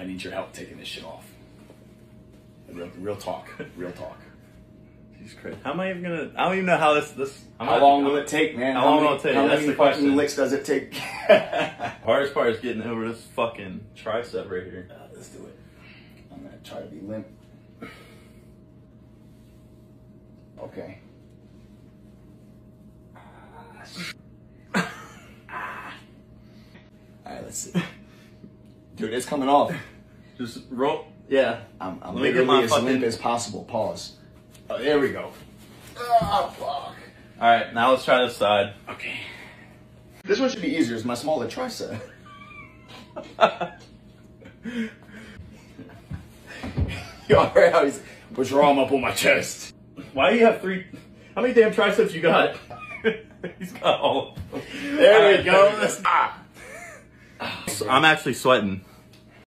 I need your help taking this shit off. Real, real talk. Real talk. Jesus Christ. How am I even gonna? I don't even know how this. This. I'm How not- long will it take, man? How long many, will it take? How That's many the fucking question. licks does it take? Hardest part is getting over this fucking tricep right here. Uh, let's do it. I'm gonna try to be limp. Okay. All right, let's see. Dude, it's coming off. Just roll. Yeah. I'm, I'm Let me get literally my as fucking- limp as possible. Pause. Oh, there we go. Ah, fuck. All right. Now let's try this side. Okay. This one should be easier. It's my smaller tricep. you alright? How he's put your arm up on my chest. Why do you have three? How many damn triceps you got? He's got all. of them. There All we right, go. there Let's- ah. I'm actually sweating.